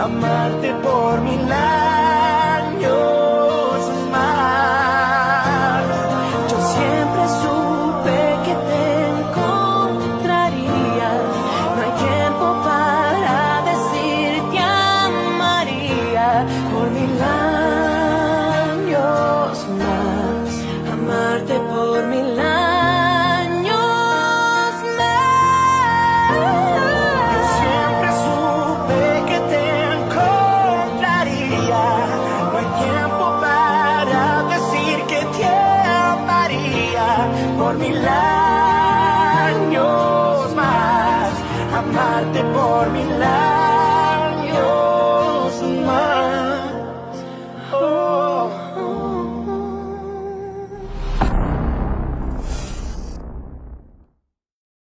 amarte por mi lado No hay tiempo para decir que te amaría por mil años más. Amarte por mil años